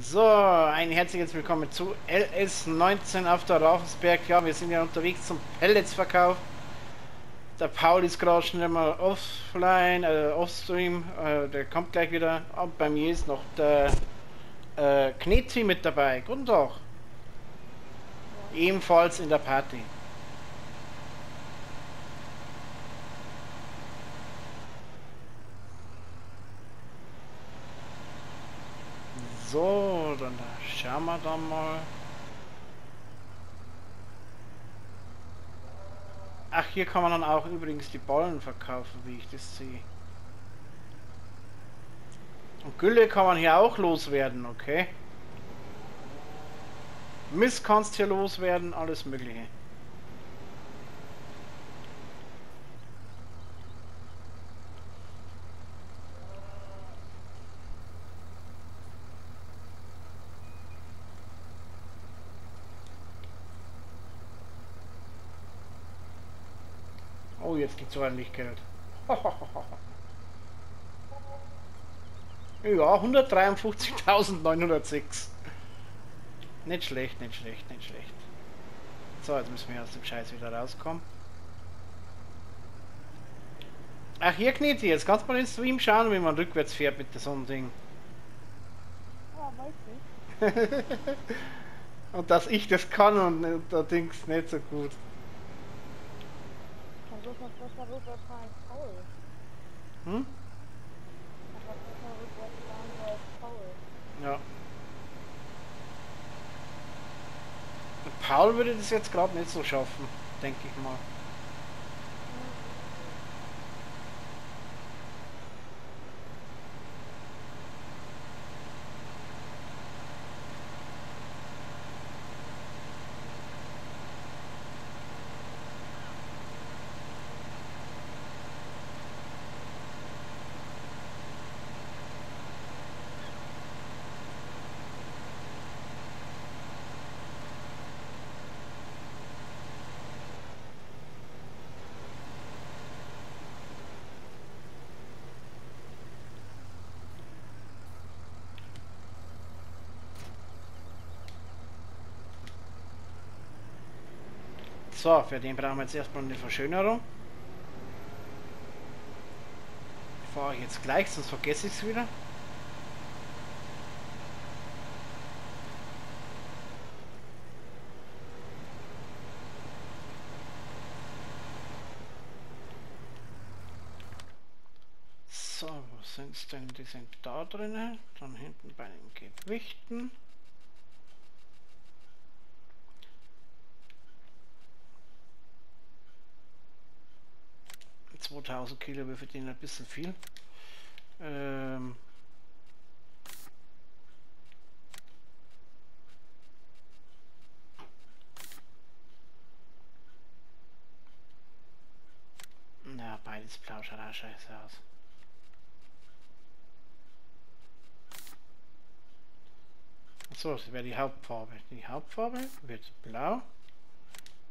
So, ein herzliches Willkommen zu LS19 auf der Ravensberg. Ja, wir sind ja unterwegs zum Pelletsverkauf. Der Paul ist gerade schnell mal offline, äh, offstream, äh, der kommt gleich wieder. Und bei mir ist noch der äh, Kneti mit dabei. Guten Tag. Ebenfalls in der Party. So, dann schauen wir da mal. Ach, hier kann man dann auch übrigens die Ballen verkaufen, wie ich das sehe. Und Gülle kann man hier auch loswerden, okay? Mist kannst hier loswerden, alles mögliche. Jetzt gibt's ordentlich Geld. ja, 153.906. Nicht schlecht, nicht schlecht, nicht schlecht. So, jetzt müssen wir aus dem Scheiß wieder rauskommen. Ach, hier Kneti, jetzt kannst du mal in den Stream schauen, wie man rückwärts fährt mit so einem Ding. Ja, weiß ich. und dass ich das kann und allerdings nicht so gut. Kann bloß noch besser rückwärts fahren als Paul. Hm? Kann was besser rückwärts fahren so als Paul. Ja. Paul würde das jetzt gerade nicht so schaffen, denke ich mal. So, für den brauchen wir jetzt erstmal eine Verschönerung. Fahre ich jetzt gleich, sonst vergesse ich es wieder. So, wo sind es denn? Die sind da drinnen. Dann hinten bei den Gewichten. 2000 Kilo für den ein bisschen viel. Ähm Na, beides blau schaut auch scheiße aus. So, das wäre die Hauptfarbe. Die Hauptfarbe wird blau.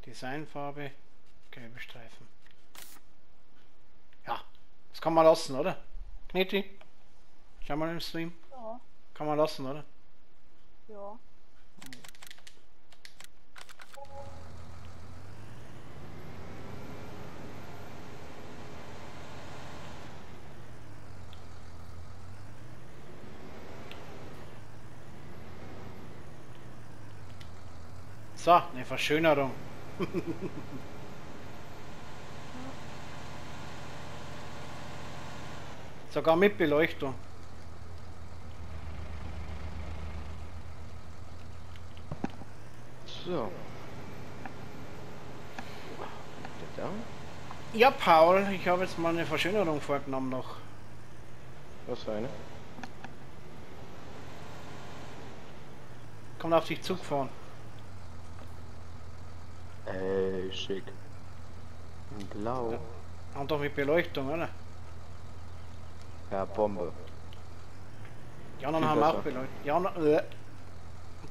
Designfarbe gelbe Streifen. Das kann man lassen, oder? Kneti? Schau mal im Stream. Ja, Kann man lassen, oder? ja. So, eine Verschönerung. Sogar mit Beleuchtung. So. Ja, Paul, ich habe jetzt mal eine Verschönerung vorgenommen noch. Was für eine? Kommt auf dich zugefahren. Ey, schick. In Blau. Und doch mit Beleuchtung, oder? Ja, Bombe. Die anderen Viel haben auch besser. Beleuchtung. Die anderen, äh,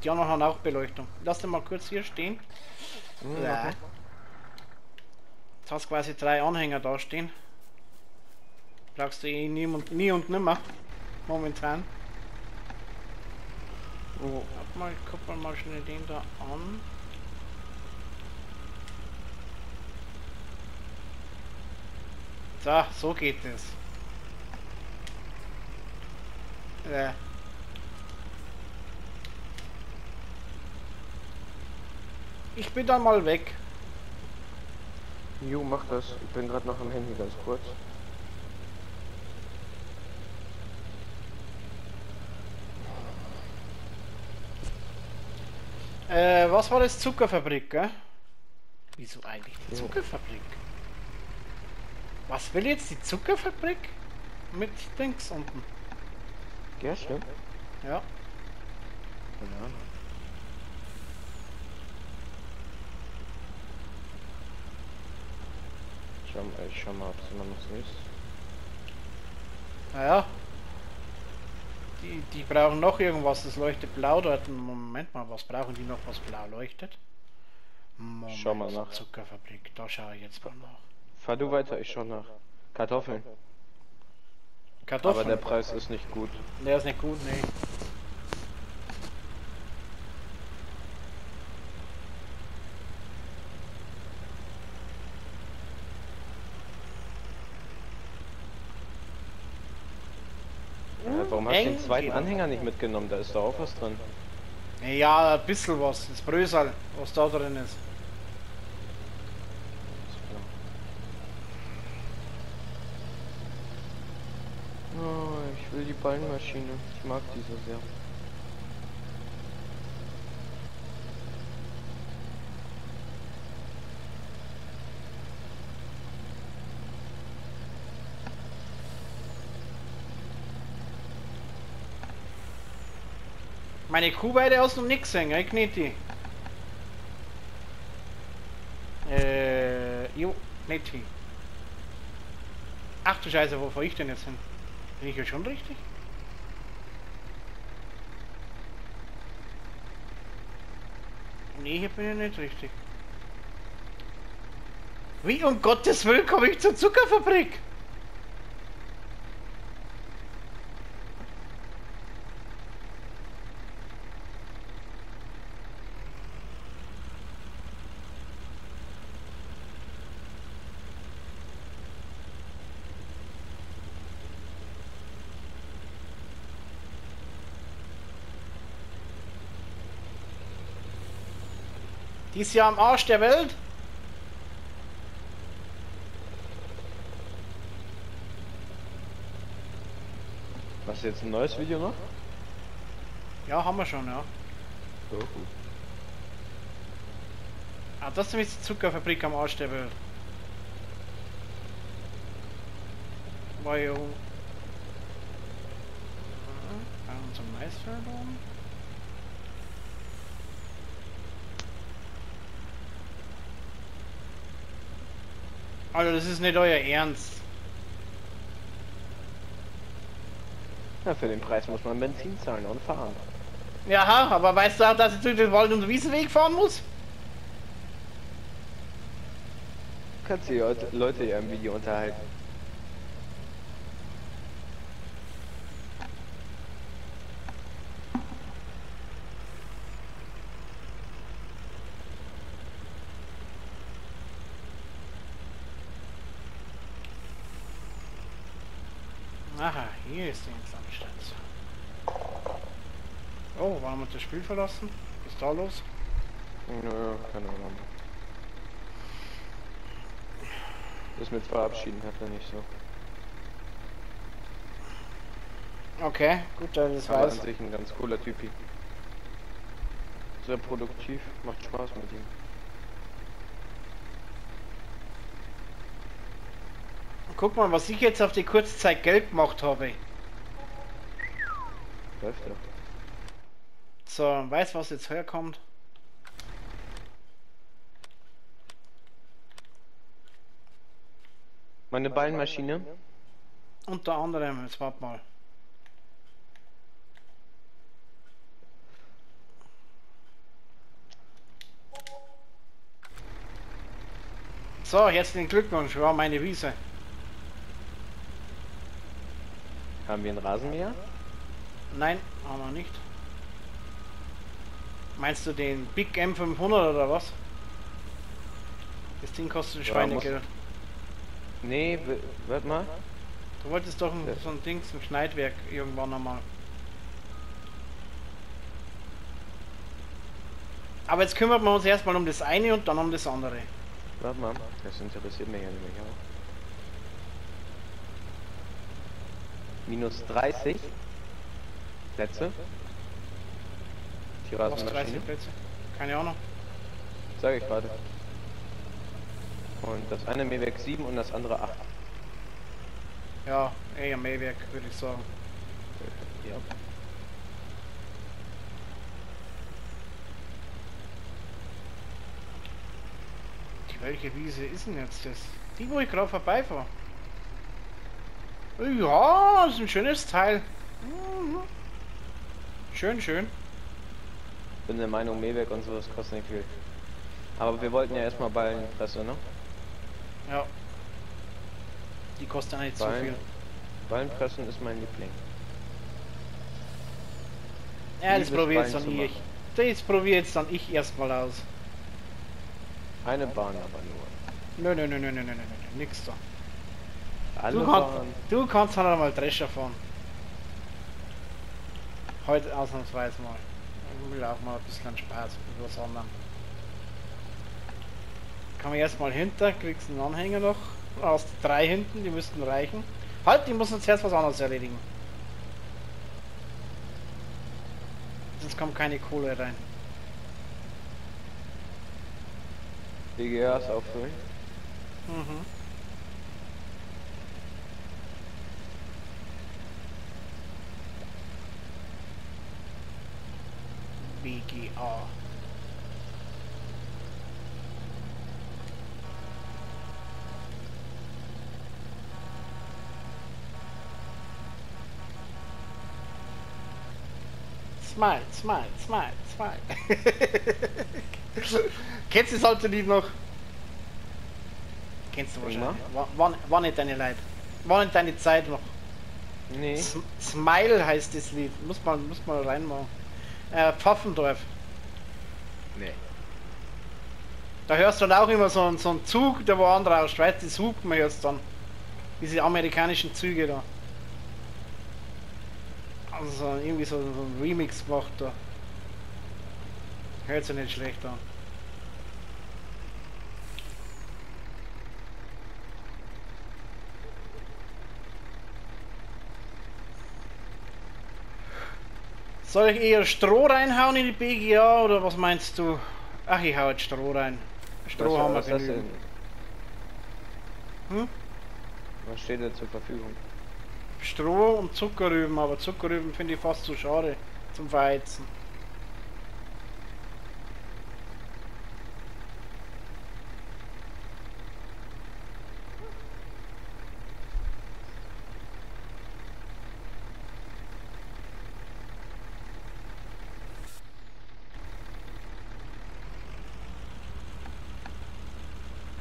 die anderen haben auch Beleuchtung. Lass den mal kurz hier stehen. Ja. okay. Jetzt hast quasi drei Anhänger da stehen. Brauchst du eh nie und, nie und nimmer. Momentan. Oh, Warte mal, ich guck mal, mal schnell den da an. So, so geht es. Äh. Ich bin dann mal weg. Jo, mach das. Ich bin gerade noch am Handy ganz kurz. Äh, was war das? Zuckerfabrik, gell? Wieso eigentlich die. Zuckerfabrik? Was will jetzt die Zuckerfabrik? Mit Dings unten. Gerste? Ja. Keine Ahnung. Schau, mal- ich schau mal, ob es immer noch ist. Naja. Die, die brauchen noch irgendwas, das leuchtet blau dort. Moment mal, was brauchen die noch, was blau leuchtet? Moment, Schau mal nach. Zuckerfabrik, da schaue ich jetzt mal nach. Fahr du weiter, ich schau nach. Kartoffeln. Kartoffeln. Aber der Preis ist nicht gut. Der ist nicht gut, nee. Äh, warum hast du den zweiten Anhänger nicht mitgenommen? Da ist doch auch was drin. Ja, ein bisschen was. Das Brösel, was da drin ist. Oh, Ballenmaschine. Ich mag die so sehr. Meine Kuhweide aus dem Nix hängen, ich nicht die. Äh, jo, nicht die. Ach du Scheiße, wo fahr ich denn jetzt hin? Bin ich ja schon richtig? Nee, hier bin ich nicht richtig. Wie um Gottes Willen komme ich zur Zuckerfabrik? Die ist ja am Arsch der Welt. Was jetzt ein neues Video noch? Ja, haben wir schon, ja. Oh. Ah, das ist die Zuckerfabrik am Arsch der Welt. War ja. Bei unserem Maisfeld oben. Also das ist nicht euer Ernst. Ja, für den Preis muss man Benzin zahlen und fahren. Ja, aber weißt du auch, dass ich durch den Wald- und Wiesenweg fahren muss? Kannst du die Leute ja im Video unterhalten. Ist Entsandstation. Oh, warum hat das Spiel verlassen? Was ist da los? Nö, keine Ahnung. Das mit verabschieden hat er nicht so. Okay, gut, das Aber weiß. an sich ein ganz cooler Typi. Sehr produktiv, macht Spaß mit ihm. Guck mal, was ich jetzt auf die Kurzzeit gelb gemacht habe. Läuft ja. So, weiß was jetzt herkommt. Meine Ballenmaschine. Unter anderem, jetzt warte mal. So, herzlichen Glückwunsch, war meine Wiese. Haben wir einen Rasenmäher? Nein, haben wir nicht. Meinst du den Big M500 oder was? Das Ding kostet ein Ja, Schweinegeld. Nee, warte mal. Du wolltest doch ein, Ja. so ein Ding, ein Schneidwerk irgendwann einmal. Aber jetzt kümmern wir uns erstmal um das eine und dann um das andere. Warte mal. Das interessiert mich ja nämlich auch. Minus 30 Plätze. Die Rasenmaschine. 30 Plätze? Keine Ahnung. Sag ich gerade. Und das eine Mähwerk 7 und das andere 8. Ja, eher Mähwerk, würde ich sagen. Ja. Die, welche Wiese ist denn jetzt das? Die, wo ich gerade vorbeifahre. Ja, ist ein schönes Teil. Mhm. Schön, schön. Bin der Meinung, Mehlwerk und sowas kostet nicht viel. Aber wir wollten ja erstmal Ballenpresse, ne? Ja. Die kosten eigentlich Ballen, zu viel. Ballenpressen ist mein Liebling. Ja, das probiere jetzt dann ich. Das probiere jetzt dann ich erstmal aus. Eine Bahn aber nur. Nö, nö, nö, nö, nö, nö, nö, nö, nö, nix da. Alle du, kann, du kannst halt einmal Drescher fahren. Heute ausnahmsweise mal. Ich will auch mal ein bisschen Spaß anderem. Kann man erstmal hinter, kriegst einen Anhänger noch. Aus drei hinten, die müssten reichen. Halt, die muss uns erst was anderes erledigen. Sonst kommt keine Kohle rein. BGAs auffüllen. Mhm. BGA. Smile, smile, smile, smile. Kennst du das alte Lied noch? Kennst du wahrscheinlich. War, war, war nicht deine Leid. War nicht deine Zeit noch. Nee. S Smile heißt das Lied. Muss man, muss man reinmachen. Äh, Pfaffendorf. Nee. Da hörst du dann auch immer so, einen- so einen Zug, der wo andere aus Schweiz, das hupt man jetzt dann. Diese amerikanischen Züge da. Also so, irgendwie so, so ein Remix gemacht da. Hört sich nicht schlecht an. Soll ich eher Stroh reinhauen in die BGA oder was meinst du? Ach, ich hau jetzt Stroh rein. Stroh was, haben wir was, genügend. denn? Hm? was steht da zur Verfügung? Stroh und Zuckerrüben, aber Zuckerrüben finde ich fast zu schade zum Verheizen.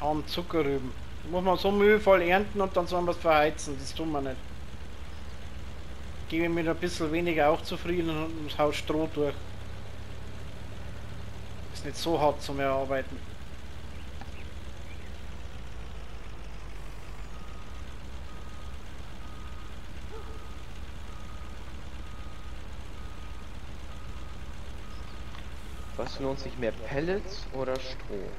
Arm Zuckerrüben. Muss man so mühevoll ernten und dann sollen wir es verheizen. Das tun wir nicht. Gebe mir ein bisschen weniger auch zufrieden und hau Stroh durch. Ist nicht so hart zum Erarbeiten. Was lohnt sich mehr, Pellets oder Stroh?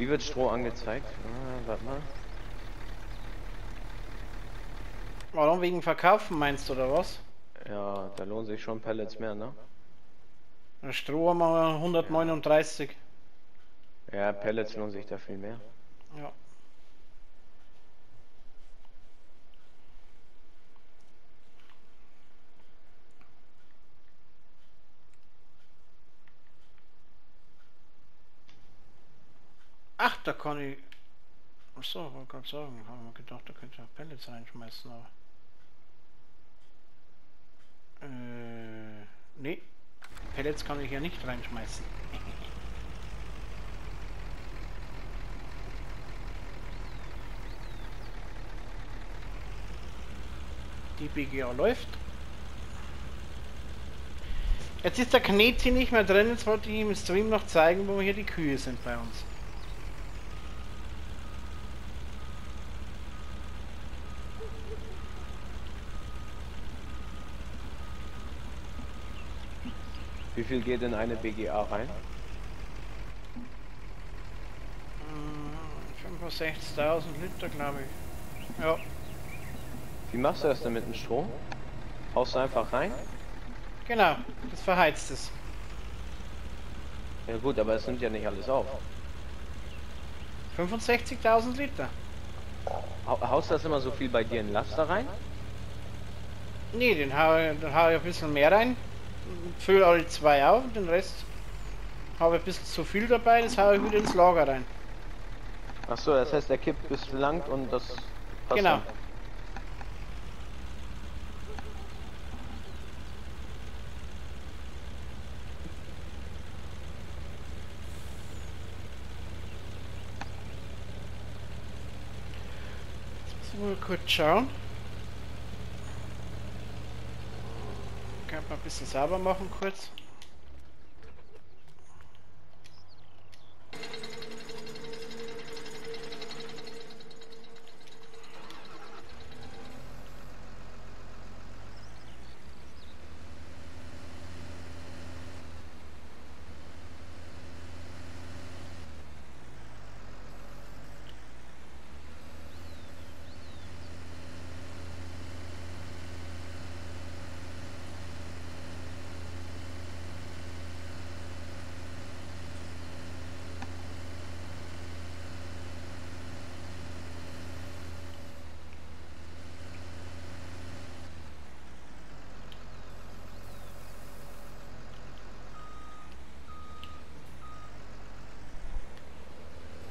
Wie wird Stroh angezeigt? Ah, warte mal. Warum wegen Verkaufen meinst du oder was? Ja, da lohnen sich schon Pellets mehr, ne? Stroh haben wir 139. Ja, Pellets lohnen sich da viel mehr. Ja. Da kann ich. Achso, wollte gerade sagen, haben wir gedacht, da könnte ich auch Pellets reinschmeißen, aber. Äh, nee. Pellets kann ich ja nicht reinschmeißen. Die BGA läuft. Jetzt ist der Kneti nicht mehr drin, jetzt wollte ich ihm im Stream noch zeigen, wo hier die Kühe sind bei uns. Viel geht in eine BGA rein? Hm, 65.000 Liter, glaube ich. Ja, Wie machst du das denn mit dem Strom? Haust du einfach rein? genau, das verheizt es. Ja gut, aber es nimmt ja nicht alles auf. 65.000 Liter. Ha- Haust du das immer so viel bei dir in Laster rein? Nee, den hau, den hau ich ein bisschen mehr rein. Fülle alle zwei auf, den Rest habe ich ein bisschen zu viel dabei, das hau ich wieder ins Lager rein. Ach so, das heißt, der kippt bis lang und das passt Genau. dann. Jetzt müssen wir mal kurz schauen. Kann man ein bisschen sauber machen kurz.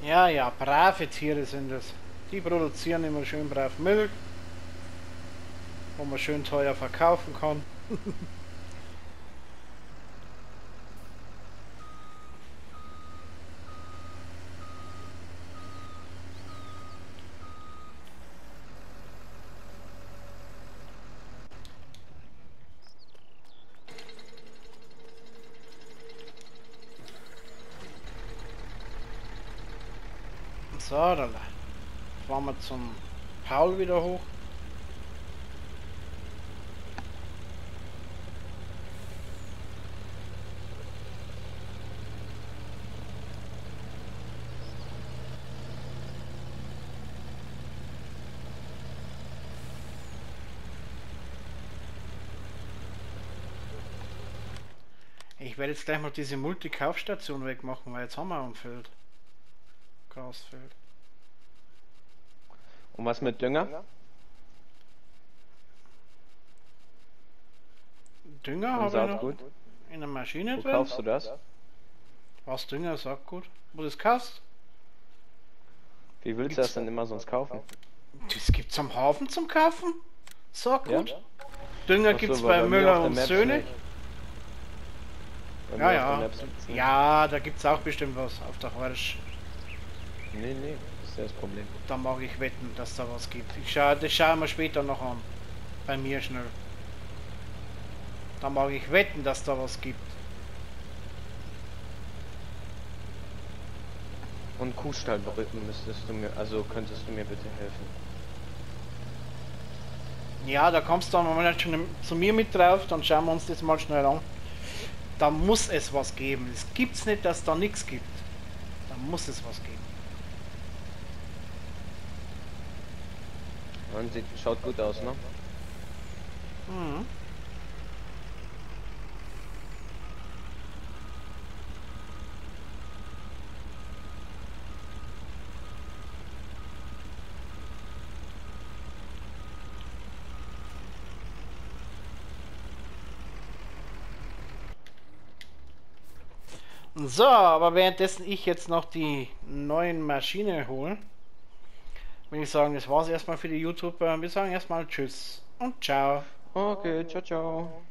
Ja, ja, brave Tiere sind es. Die produzieren immer schön brav Milch, wo man schön teuer verkaufen kann. So, dann fahren wir zum Paul wieder hoch. Ich werde jetzt gleich mal diese Multikaufstation wegmachen, weil jetzt haben wir ein Feld. Grasfeld. Und was mit Dünger? Dünger habe ich noch Saatgut? in der Maschine Wo drin. kaufst du das? Was Dünger, Saatgut? Wo du das kaufst? Wie willst du das denn immer sonst kaufen? Das gibt's am Hafen zum Kaufen? Saatgut? Dünger Ach so, gibt's weil bei mir Müller und Söhne. Bei Ja, ja. gibt's. Ja, da gibt's auch bestimmt was auf der Horsch. Nee, nee, das ist ja das Problem. Da mag ich wetten, dass da was gibt. Ich schau, das schauen wir später noch an. Bei mir schnell. Da mag ich wetten, dass da was gibt. Und Kuhstallbrücken müsstest du mir, also könntest du mir bitte helfen. Ja, da kommst du dann mal schon zu mir mit drauf, dann schauen wir uns das mal schnell an. Da muss es was geben. Es gibt's nicht, dass da nichts gibt. Da muss es was geben. Und sieht, schaut gut aus, ne? Mhm. So, aber währenddessen ich jetzt noch die neuen Maschine hole, will ich sagen, das war's erstmal für die YouTuber. Wir sagen erstmal Tschüss und Ciao. Okay, ciao, ciao.